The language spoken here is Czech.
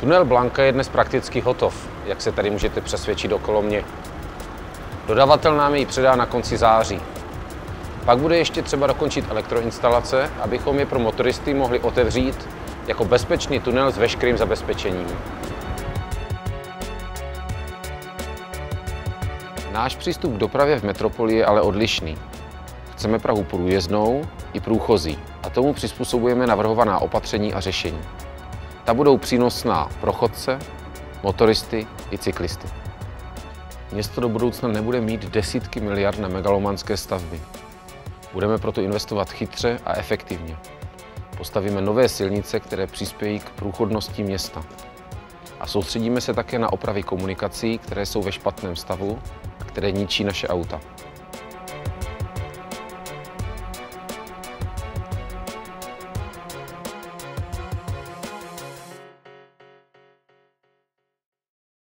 Tunel Blanka je dnes prakticky hotov, jak se tady můžete přesvědčit okolo mě. Dodavatel nám ji předá na konci září. Pak bude ještě třeba dokončit elektroinstalace, abychom je pro motoristy mohli otevřít jako bezpečný tunel s veškerým zabezpečením. Náš přístup k dopravě v metropoli je ale odlišný. Chceme Prahu průjezdnou i průchozí a tomu přizpůsobujeme navrhovaná opatření a řešení. Ta budou přínosná pro chodce, motoristy i cyklisty. Město do budoucna nebude mít desítky miliard na megalomanské stavby. Budeme proto investovat chytře a efektivně. Postavíme nové silnice, které přispějí k průchodnosti města. A soustředíme se také na opravy komunikací, které jsou ve špatném stavu a které ničí naše auta.